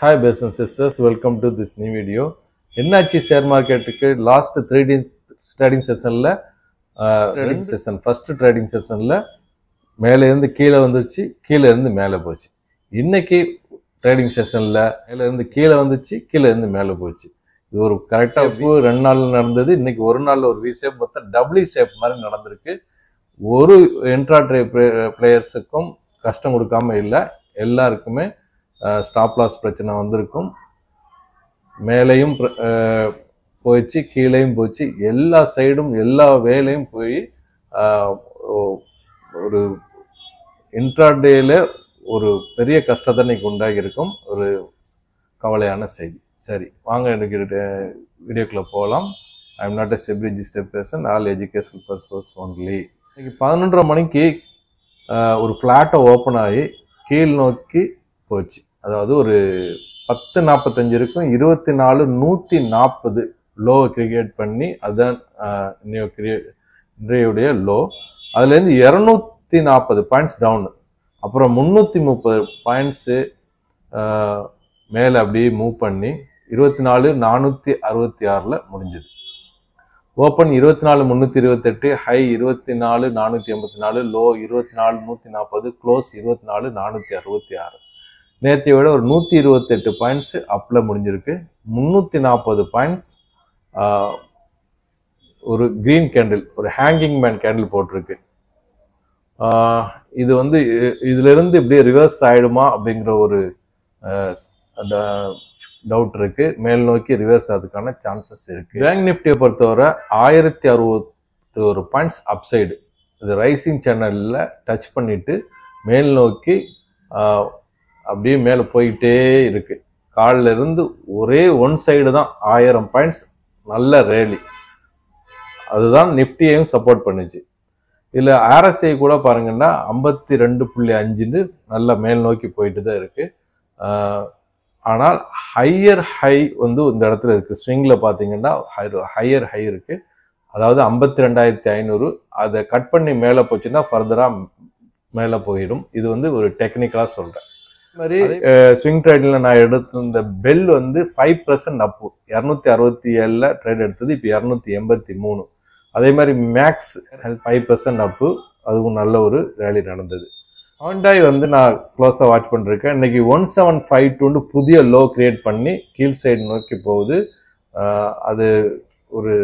Hi business sisters welcome to this new video என்னாச்சு share மார்க்கெட்டுக்கு last trading trading செஷனில் trading session first trading செஷனில் மேலே இருந்து கீழே வந்துச்சு கீழே இருந்து மேலே போச்சு. இன்னைக்கு ட்ரேடிங் செஷனில் மேலே இருந்து கீழே வந்துச்சு கீழே இருந்து மேலே போச்சு. இது ஒரு கரெக்டாக ரெண்டு நாள் நடந்தது. இன்னைக்கு ஒரு நாளில் ஒரு வி ஷேப் மொத்தம் டபுள்யூ ஷேப் மாதிரி நடந்திருக்கு. ஒரு என்ட்ரா ட்ரே பிளேயர்ஸுக்கும் கஷ்டம் கொடுக்காம இல்லை. எல்லாருக்குமே ஸ்டாப் லாஸ் பிரச்சனை வந்திருக்கும். மேலேயும் போயிடுச்சு கீழேயும் போச்சு. எல்லா சைடும் எல்லா வேலையும் போய் ஒரு இன்ட்ராடேல ஒரு பெரிய கஷ்டத்தை இன்னைக்கு உண்டாகி இருக்கும் ஒரு கவலையான செய்தி. சரி வாங்க எனக்கு வீடியோக்குள்ளே போகலாம். I am not a SEBI register person all education purpose only இன்னைக்கு பதினொன்றரை மணிக்கு ஒரு ஃப்ளாட்டை ஓப்பன் ஆகி கீழ் நோக்கி போச்சு. அதாவது ஒரு பத்து நாற்பத்தஞ்சு இருக்கும். இருபத்தி நாலு நூற்றி நாற்பது லோ கிரியேட் பண்ணி அதுதான் இன்றையுடைய லோ அதுலேருந்து இரநூத்தி நாற்பது பாயிண்ட்ஸ் டவுனு அப்புறம் முந்நூற்றி முப்பது பாயிண்ட்ஸு மேலே அப்படியே மூவ் பண்ணி இருபத்தி நாலு நானூற்றி அறுபத்தி ஆறில் முடிஞ்சுது. ஓப்பன் இருபத்தி நாலு முந்நூற்றி இருபத்தெட்டு ஹை இருபத்தி நாலு நானூற்றி எண்பத்தி நாலு லோ இருபத்தி நாலு நூற்றி நாற்பது க்ளோஸ் இருபத்தி நாலு நானூற்றி அறுபத்தி ஆறு. நேற்றை விட ஒரு நூற்றி இருபத்தெட்டு பாயிண்ட்ஸ் அப்பில் முடிஞ்சிருக்கு. முந்நூற்றி நாற்பது பாயிண்ட்ஸ் ஒரு க்ரீன் கேண்டில் ஒரு ஹேங்கிங் மேன் கேண்டில் போட்டிருக்கு. இது வந்து இதிலிருந்து இப்படியே ரிவர்ஸ் ஆகிடுமா அப்படிங்கிற ஒரு டவுட் இருக்குது மேல் நோக்கி ரிவர்ஸ் ஆகிறதுக்கான சான்சஸ் இருக்குது பேங்க் நிஃப்டியை பொறுத்தவரை ஆயிரத்தி அறுபத்தி ஒரு பாயிண்ட்ஸ் அப்சைடு இது ரைசிங் சேனலில் டச் பண்ணிவிட்டு மேல் நோக்கி அப்படியே மேலே போயிட்டே இருக்கு. காலில் இருந்து ஒரே ஒன் சைடு தான் ஆயிரம் பாயிண்ட்ஸ் நல்ல ரேலி அதுதான் நிஃப்டியையும் சப்போர்ட் பண்ணுச்சு. இதில் ஆர்எஸ்ஐ கூட பாருங்கன்னா ஐம்பத்தி ரெண்டு புள்ளி அஞ்சுன்னு நல்ல மேல் நோக்கி போயிட்டு தான் இருக்குது ஆனால் ஹையர் ஹை வந்து இந்த இடத்துல இருக்குது ஸ்விங்கில் பார்த்தீங்கன்னா ஹையர் ஹை இருக்குது அதாவது ஐம்பத்தி ரெண்டாயிரத்தி ஐநூறு. அதை கட் பண்ணி மேலே போச்சுன்னா ஃபர்தராக மேலே போயிடும். இது வந்து ஒரு டெக்னிக்கலாக சொல்கிறேன் மாதிரி ஸ்விங் ட்ரேடில் நான் எடுத்த இந்த பெல் வந்து ஃபைவ் பர்சன்ட் அப்பு இரநூத்தி அறுபத்தி ஏழில் ட்ரேட் எடுத்தது இப்போ இரநூத்தி எண்பத்தி மூணு. அதே மாதிரி மேக்ஸ் ஃபைவ் பர்சன்ட் அப்பு அதுவும் நல்ல ஒரு ரேலி நடந்தது. ஹாண்டாய் வந்து நான் க்ளோஸாக வாட்ச் பண்ணிருக்கேன். இன்னைக்கு ஒன் செவன் ஃபைவ் டூன்னு புதிய லோ கிரியேட் பண்ணி கீழ் சைடு நோக்கி போகுது. அது ஒரு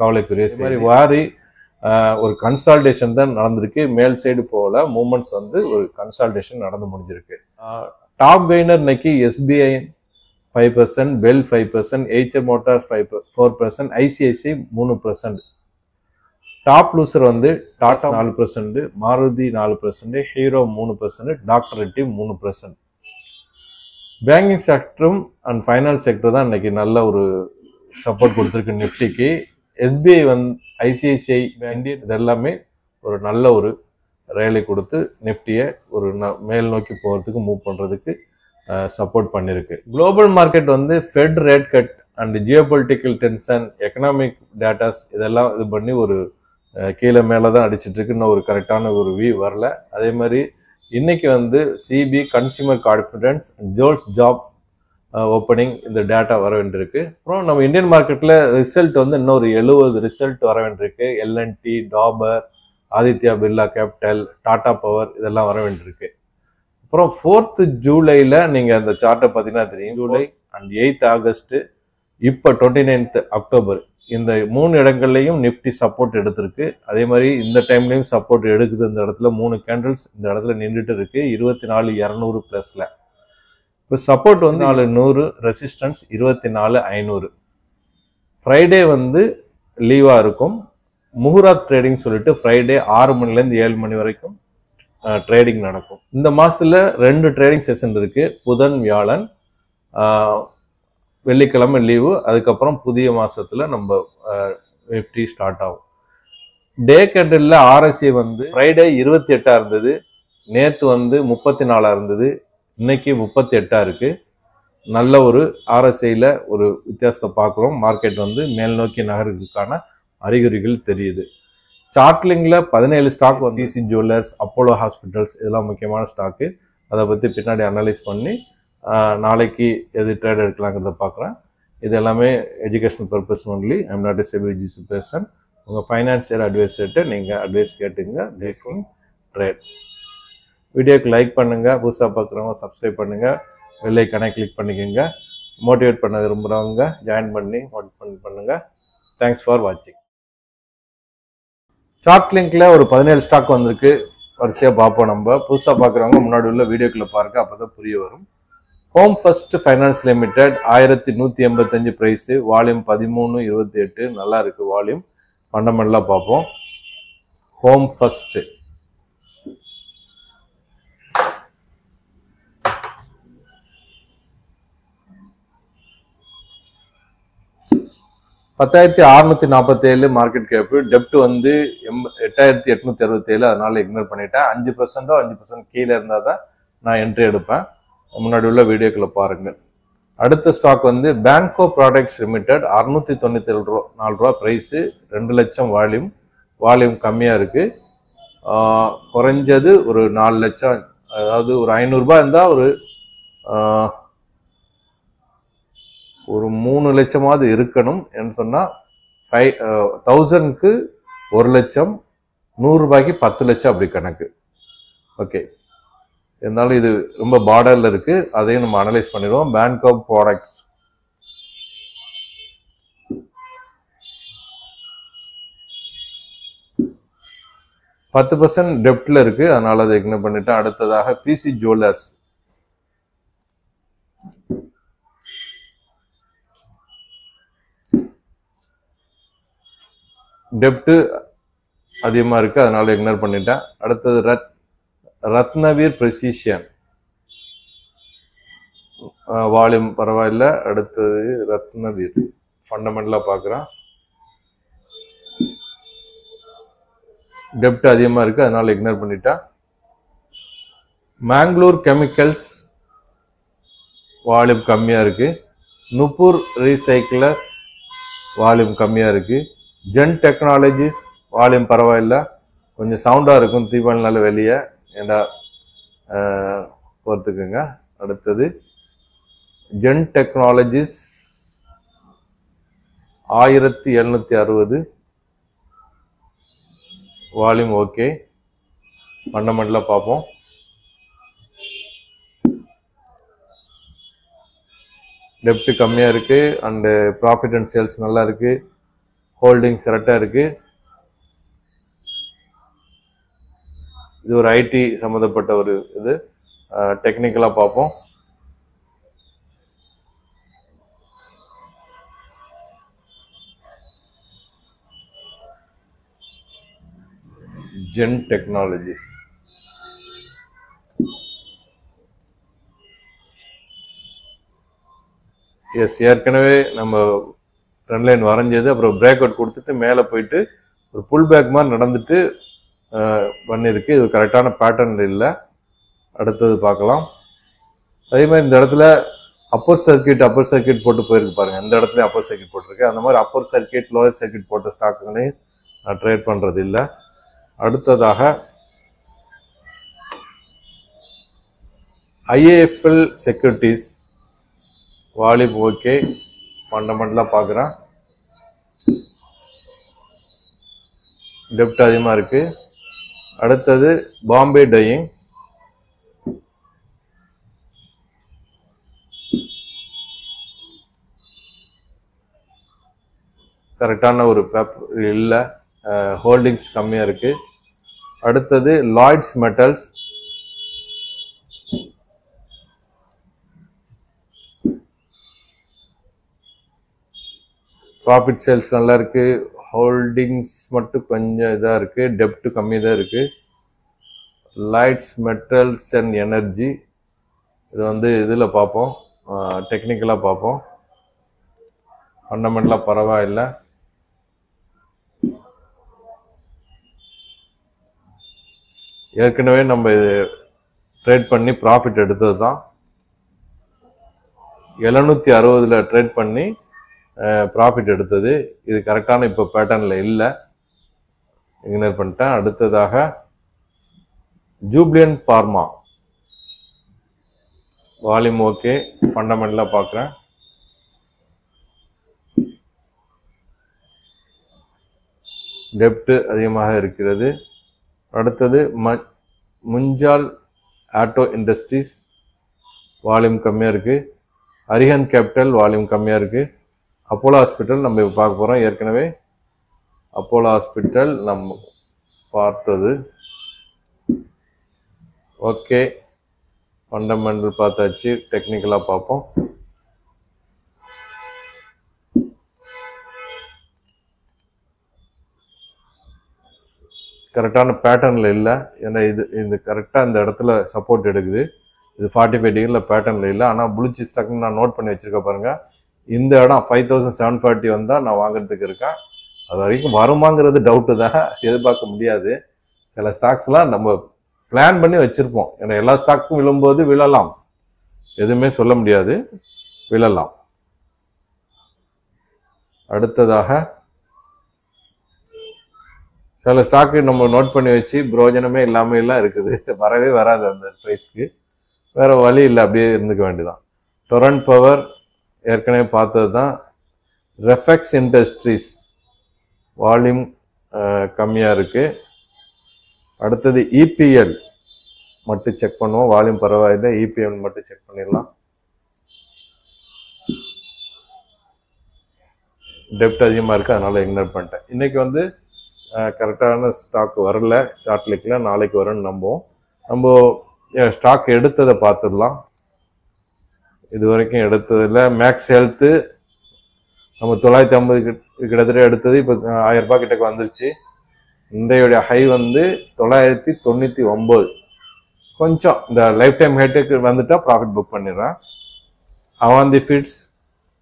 கவலைக்குரிய. மாதிரி வாரி ஒரு கன்சால்டேஷன் தான் நடந்திருக்கு. மேல் சைடு போகல மூமெண்ட்ஸ் வந்து ஒரு கன்சால்டேஷன் நடந்து முடிஞ்சிருக்கு. டாப் கெய்னர் இன்னைக்கு SBI five percent BEL five percent HM motor five four percent ICICI மூணு பர்சன்ட் டாப் லூசர் வந்து டாடா நாலு பர்சன்ட் மாருதி நாலு பர்சன்ட் ஹீரோ மூணு பர்சன்ட் டாக்டர் ரெட்டி மூணு பர்சன்ட் பேங்கிங் செக்டரும் அண்ட் ஃபைனான்ஸ் செக்டர் தான் இன்னைக்கு நல்ல ஒரு சப்போர்ட் கொடுத்துருக்கு நிஃப்டிக்கு எஸ்பிஐ வந் ஐசிஐசிஐ இந்தியன் இதெல்லாமே ஒரு நல்ல ஒரு ரயிலை கொடுத்து நிஃப்டியை ஒரு ந- மேல் நோக்கி போகிறதுக்கு மூவ் பண்ணுறதுக்கு சப்போர்ட் பண்ணியிருக்கு குளோபல் மார்க்கெட் வந்து Fed rate cut and geopolitical tension economic datas இதெல்லாம் இது பண்ணி ஒரு கீழே மேலே தான் அடிச்சிட்டு இன்னும் ஒரு கரெக்டான ஒரு வியூ வரல. அதே மாதிரி இன்றைக்கி வந்து CB consumer confidence JOLTS job opening இந்த டேட்டா வர வேண்டியிருக்கு. அப்புறம் நம்ம இந்தியன் மார்க்கெட்டில் ரிசல்ட் வந்து இன்னொரு எழுபது ரிசல்ட் வர வேண்டியிருக்கு. LNT Dabur Aditya Birla capital Tata power இதெல்லாம் வர வேண்டியிருக்கு. அப்புறம் ஃபோர்த்து ஜூலையில் நீங்கள் அந்த சார்ட்டை பார்த்தீங்கன்னா தெரியும். ஜூலை அண்ட் எயித் ஆகஸ்ட் இப்போ டுவெண்ட்டி நைன்த் அக்டோபர் இந்த மூணு இடங்கள்லையும் நிஃப்டி சப்போர்ட் எடுத்திருக்கு. அதே மாதிரி இந்த டைம்லையும் சப்போர்ட் எடுக்குது இந்த இடத்துல. மூணு கேண்டில்ஸ் இந்த இடத்துல நின்றுட்டு இருக்கு. இருபத்தி நாலு இரநூறு ப்ளஸில் இப்போ சப்போர்ட் வந்து நாலு நூறு ரெசிஸ்டன்ஸ் இருபத்தி நாலு ஐநூறு. ஃப்ரைடே வந்து லீவாக இருக்கும். முகுராத் ட்ரேடிங் சொல்லிட்டு ஃப்ரைடே ஆறு மணிலேருந்து ஏழு மணி வரைக்கும் ட்ரேடிங் நடக்கும். இந்த மாதத்தில் ரெண்டு ட்ரேடிங் செஷன் இருக்குது புதன் வியாழன் வெள்ளிக்கிழமை லீவு அதுக்கப்புறம் புதிய மாதத்தில் நம்ம நிஃப்டி ஸ்டார்ட் ஆகும். டே கேண்டலில் ஆர்எஸ்சி வந்து ஃப்ரைடே இருபத்தி எட்டாக இருந்தது. நேற்று வந்து முப்பத்தி நாலாக இருந்தது. இன்னைக்கு முப்பத்தி எட்டாக இருக்குது நல்ல ஒரு ஆர்எஸ்ஐயில் ஒரு வித்தியாசத்தை பார்க்குறோம் மார்க்கெட் வந்து மேல் நோக்கி நகர்றதுக்கான அறிகுறிகள் தெரியுது. சார்ட்லிங்கில் பதினேழு ஸ்டாக் வந்து இசி ஜுவல்லர்ஸ் அப்போலோ ஹாஸ்பிட்டல்ஸ் இதெல்லாம் முக்கியமான ஸ்டாக்கு அதை பற்றி பின்னாடி அனலைஸ் பண்ணி நாளைக்கு எது ட்ரேட் எடுக்கலாங்கிறத பார்க்குறேன் இது எல்லாமே education purpose only I'm not a SEBI registered person உங்கள் ஃபைனான்சியல் அட்வைசர்கிட்ட நீங்கள் அட்வைஸ் கேட்டுங்க. டேக்கிங் ட்ரேட் வீடியோக்கு லைக் பண்ணுங்கள் புதுசாக பார்க்குறவங்க சப்ஸ்கிரைப் பண்ணுங்கள் வெள்ளைக்கனை கிளிக் பண்ணிக்கோங்க. மோட்டிவேட் பண்ண விரும்புகிறவங்க ஜாயின் பண்ணி மோட்டிவேட் பண்ணுங்கள் தேங்க்ஸ் ஃபார் வாட்சிங் சார்ட் லிங்க்ல ஒரு பதினேழு ஸ்டாக் வந்திருக்கு. வரிசையாக பார்ப்போம் நம்ம. புதுசாக பார்க்குறவங்க முன்னாடி உள்ள வீடியோக்களை பாருங்க அப்போ தான் புரிய வரும். ஹோம் ஃபர்ஸ்ட் ஃபைனான்ஸ் லிமிடெட் ஆயிரத்தி நூற்றி எண்பத்தஞ்சு ப்ரைஸு வால்யூம் பதிமூணு இருபத்தி எட்டு. நல்லா இருக்குது வால்யூம் ஃபண்டமெண்டலாக பார்ப்போம். ஹோம் ஃபஸ்ட்டு பத்தாயிரத்தி அறுநூத்தி நாற்பத்தேழு மார்க்கெட் கேப்பு டெப்ட் வந்து எம் எட்டாயிரத்தி எட்நூத்தி அறுபத்தேழு அதனால இக்னோர் பண்ணிட்டேன். அஞ்சு பர்சன்டோ அஞ்சு பர்சன்ட் கீழே இருந்தால் தான் நான் என்ட்ரி எடுப்பேன். முன்னாடி உள்ள வீடியோக்களை பாருங்கள். அடுத்த ஸ்டாக் வந்து பேங்கோ ப்ராடக்ட்ஸ் லிமிடெட் அறுநூத்தி தொண்ணூத்தி ஏழு ரூபா நாலு ரூபா ப்ரைஸு ரெண்டு லட்சம் வால்யூம் வால்யூம் கம்மியாக இருக்குது குறைஞ்சது ஒரு நாலு லட்சம் அதாவது ஒரு ஐநூறுரூபா இருந்தால் ஒரு ஒரு மூணு லட்சமாவது இருக்கணும் என்று சொன்னால் ஃபைவ் தௌசண்ட்க்கு ஒரு லட்சம் நூறுரூபாய்க்கு பத்து லட்சம் அப்படி கணக்கு. ஓகே இருந்தாலும் இது ரொம்ப பார்டரில் இருக்குது அதையும் நம்ம அனலைஸ் பண்ணிடுவோம். பேங்க் ஆஃப் ப்ராடக்ட்ஸ் பத்து பர்சன்ட் டெப்டில் இருக்குது அதனால் அதை இக்னோர் பண்ணிவிட்டு அடுத்ததாக பிசி ஜுவல்லர்ஸ் டெப்ட்டு அதிகமாக இருக்குது அதனால் இக்னோர் பண்ணிட்டேன். அடுத்தது ரத் ரத்னவீர் ப்ரெசிஷியன் வால்யூம் பரவாயில்ல. அடுத்தது ரத்னவீர். ஃபண்டமெண்டலாக பார்க்குறேன் டெப்ட் அதிகமாக இருக்குது அதனால் இக்னோர் பண்ணிட்டேன். மேங்களூர் கெமிக்கல்ஸ் வால்யூம் கம்மியாக இருக்குது நுப்பூர் ரீசைக்கிளர் வால்யூம் கம்மியாக இருக்குது ஜென் டெக்னாலஜிஸ் வால்யூம் பரவாயில்ல. கொஞ்சம் சவுண்டாக இருக்கும் தீபாவளினால வெளியே. ஏண்டா ஆஹ், பொறுத்துக்குங்க அடுத்தது ஜென் டெக்னாலஜிஸ் ஆயிரத்தி எழுநூற்றி அறுபது. Volume okay. ஃபண்டமெண்டலாக பார்ப்போம் டெப்ட் கம்மியாக இருக்குது அண்டு ப்ராஃபிட் அண்ட் சேல்ஸ் நல்லா இருக்குது ஹோல்டிங் கரெக்டாக இருக்குது இது ஒரு ஐடி சம்மந்தப்பட்ட ஒரு இது. டெக்னிக்கலாக பார்ப்போம். ஜென் டெக்னாலஜிஸ் எஸ் ஏற்கனவே நம்ம ட்ரெண்ட் லைன் வரைஞ்சது அப்புறம் பிரேக் அவுட் கொடுத்துட்டு மேலே போயிட்டு ஒரு புல் பேக் மாதிரி நடந்துட்டு பண்ணியிருக்கு. இது கரெக்டான பேட்டர்ன் இல்லை. அடுத்தது பார்க்கலாம். அதே மாதிரி இந்த இடத்துல அப்பர் சர்க்கியூட் அப்பர் சர்க்கியூட் போட்டு போயிருக்கு பாருங்கள் இந்த இடத்துல அப்பர் சர்க்கியூட் போட்டிருக்கு. அந்த மாதிரி அப்பர் சர்க்கியூட் லோயர் சர்க்கியூட் போட்ட ஸ்டாக்குங்களையும் நான் ட்ரேட் பண்ணுறது இல்லை. அடுத்ததாக ஐஏஎஃப்எல் செக்யூரிட்டிஸ் வாலிப் ஓகே ஃபண்டமெண்டலாக பார்க்குறேன். டெப்ட் அதிகமாக இருக்குது அடுத்தது பாம்பே டையிங் கரெக்டான ஒரு பேப்பர் இல்லை ஹோல்டிங்ஸ் கம்மியாக இருக்குது அடுத்தது லாய்ட்ஸ் மெட்டல்ஸ் ப்ராஃபிட் சேல்ஸ் நல்லா இருக்குது ஹோல்டிங்ஸ் மட்டும் கொஞ்சம் இதாக இருக்குது டெப்ட்டு கம்மி தான் இருக்குது லைட்ஸ் மெட்டல்ஸ் அண்ட் எனர்ஜி இது வந்து இதில் பார்ப்போம். டெக்னிக்கலாக பார்ப்போம். ஃபண்டமெண்டலாக பரவாயில்லை. ஏற்கனவே நம்ம இது ட்ரேட் பண்ணி ப்ராஃபிட் எடுத்தது தான் எழுநூற்றி அறுபதில் ட்ரேட் பண்ணி ப்ராஃபிட் எடுத்தது. இது கரெக்டான இப்போ பேட்டர்னில் இல்லை. இக்னோர் பண்ணிட்டேன். அடுத்ததாக ஜூப்ளியன் பார்மா வால்யூம் ஓகே ஃபண்டமெண்டலாக பார்க்குறேன் டெப்ட்டு அதிகமாக இருக்கிறது. அடுத்தது ம முஞ்சால் ஆட்டோ இண்டஸ்ட்ரீஸ் வால்யூம் கம்மியாக இருக்குது அரிஹந்த் கேபிட்டல் வால்யூம் கம்மியாக இருக்குது அப்போலோ ஹாஸ்பிட்டல் நம்ம இப்போ பார்க்க போகிறோம் ஏற்கனவே அப்போலோ ஹாஸ்பிட்டல் நம்ம பார்த்தது. ஓகே. ஃபண்டமெண்டல் பார்த்தாச்சு. டெக்னிக்கலாக பார்ப்போம். கரெக்டான பேட்டர்னில் இல்லை. ஏன்னா இது இந்த கரெக்டாக இந்த இடத்துல சப்போர்ட் எடுக்குது. இது ஃபார்ட்டி ஃபைவ் டிகிரியில் பேட்டர்னில் இல்லை. ஆனால் புளிச்சு ஸ்டக்குன்னு நான் நோட் பண்ணி வச்சுருக்க பாருங்கள் இந்த இடம் ஃபைவ் தௌசண்ட் செவன் ஃபார்ட்டி வந்தால் நான் வாங்குறதுக்கு இருக்கேன். அது வரைக்கும் வருமாங்கிறது டவுட்டு தான். எதிர்பார்க்க முடியாது. சில ஸ்டாக்ஸ்லாம் நம்ம பிளான் பண்ணி வச்சுருப்போம். ஏன்னா எல்லா ஸ்டாக்கும் விழும்போது விழலாம். எதுவுமே சொல்ல முடியாது. விழலாம். அடுத்ததாக சில ஸ்டாக்கு நம்ம நோட் பண்ணி வச்சு பிரோஜனமே இல்லாமல் எல்லாம் இருக்குது. வரவே வராது அந்த ப்ரைஸ்க்கு வேறு வழி இல்லை. அப்படியே இருந்துக்க வேண்டியதான் டொரண்ட் பவர் ஏற்கனவே பார்த்தது தான். ரெஃபெக்ஸ் இண்டஸ்ட்ரீஸ் வால்யூம் கம்மியாக இருக்குது அடுத்தது இபிஎல் மட்டும் செக் பண்ணுவோம். வால்யூம் பரவாயில்லை. இபிஎல் மட்டும் செக் பண்ணிடலாம். டெப்ட் அதிகமாக இருக்குது அதனால் இக்னோர் பண்ணிட்டேன். இன்றைக்கி வந்து கரெக்டான ஸ்டாக் வரல. சார்ட்லிக்கில் நாளைக்கு வரும்னு நம்புவோம். நம்ம ஸ்டாக் எடுத்ததை பார்த்துடலாம். இது வரைக்கும் எடுத்ததில் மேக்ஸ் ஹெல்த்து நம்ம தொள்ளாயிரத்தி ஐம்பது கிட்டத்தட்ட எடுத்தது. இப்போ ஆயிரம் ரூபாய் கிட்டக்கு வந்துருச்சு. இன்றையுடைய ஹை வந்து தொள்ளாயிரத்தி தொண்ணூற்றி ஒம்பது கொஞ்சம் இந்த லைஃப் டைம் ஹேட்டுக்கு வந்துட்டால் ப்ராஃபிட் புக் பண்ணிடுறேன். அவாந்தி ஃபீட்ஸ்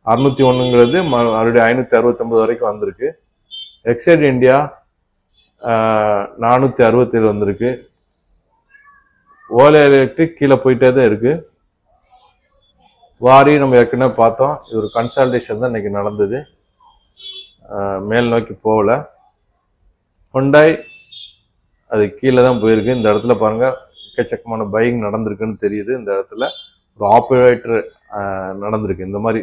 அறுநூத்தி ஒன்றுங்கிறது மறுபடியும் ஐநூற்றி அறுபத்தொம்பது வரைக்கும் வந்திருக்கு. எக்ஸைட் இந்தியா நானூற்றி அறுபத்தேழு வந்திருக்கு. ஓலை எலக்ட்ரிக் கீழே போயிட்டே தான் இருக்குது வாரி நம்ம ஏற்கனவே பார்த்தோம். இது ஒரு கன்சல்டேஷன் தான் இன்னைக்கு நடந்தது. மேல் நோக்கி போகல. ஹொண்டாய் அது கீழே தான் போயிருக்கு. இந்த இடத்துல பாருங்கள் எக்கச்சக்கமான பைக் நடந்திருக்குன்னு தெரியுது. இந்த இடத்துல ஒரு ஆப்ரேட்டர் நடந்திருக்கு. இந்த மாதிரி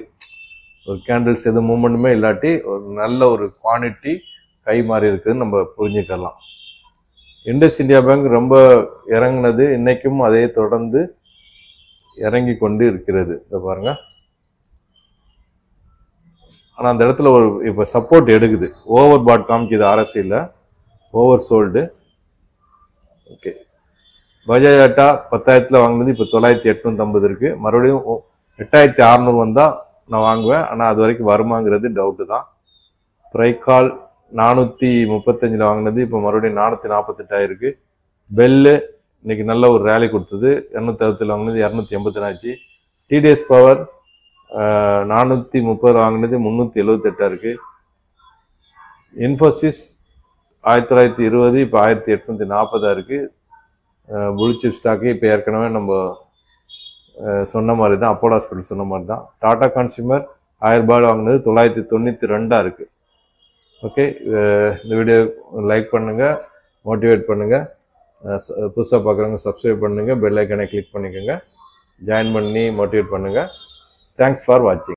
ஒரு கேண்டில்ஸ் எது மூமெண்ட்டுமே இல்லாட்டி ஒரு நல்ல ஒரு குவான்டிட்டி கை மாறி இருக்குதுன்னு நம்ம புரிஞ்சுக்கலாம். இண்டஸ் இந்தியா பேங்க் ரொம்ப இறங்குனது. இன்றைக்கும் அதே தொடர்ந்து இறங்கி கொண்டு இருக்கிறது. இதை பாருங்க. ஆனால் அந்த இடத்துல ஒரு இப்போ சப்போர்ட் எடுக்குது. ஓவர் பாட் காமிக்குது அரசியல over sold okay Bajaj auto பத்தாயிரத்தில் வாங்கினது இப்போ தொள்ளாயிரத்தி எட்நூற்றம்பது இருக்குது மறுபடியும் எட்டாயிரத்தி அறநூறு வந்தால் நான் வாங்குவேன். ஆனால் அது வரைக்கும் வருமாங்கிறது டவுட்டு தான். ப்ரைகால் நானூற்றி முப்பத்தஞ்சில் வாங்கினது. இப்போ மறுபடியும் நானூற்றி நாற்பத்தெட்டாயிருக்கு பெல்லு இன்னைக்கு நல்ல ஒரு ரேலி கொடுத்தது. இரநூத்தி அறுபத்தில் வாங்கினது இரநூத்தி எண்பத்தி டிடிஎஸ் பவர் நானூற்றி முப்பது வாங்கினது முந்நூற்றி எழுபத்தெட்டாக இருக்குது இன்ஃபோசிஸ் ஆயிரத்தி தொள்ளாயிரத்தி இருபது இப்போ ஆயிரத்தி எட்நூற்றி நாற்பதாக இருக்குது புளுச்சிப் ஸ்டாக்கு இப்போ ஏற்கனவே நம்ம சொன்ன மாதிரி தான் அப்போலோ ஹாஸ்பிட்டல் சொன்ன மாதிரி தான் டாடா கன்சியூமர் ஆயிரம் ரூபாய் வாங்கினது தொள்ளாயிரத்தி தொண்ணூற்றி ரெண்டாக இருக்குது ஓகே இந்த வீடியோ லைக் பண்ணுங்கள் மோட்டிவேட் பண்ணுங்கள் புதுசாக பார்க்குறவங்க சப்ஸ்கிரைப் பண்ணுங்கள் பெல் ஐக்கனை கிளிக் பண்ணிக்கோங்க. ஜாயின் பண்ணி மோட்டிவேட் பண்ணுங்கள் தேங்க்ஸ் ஃபார் வாட்சிங்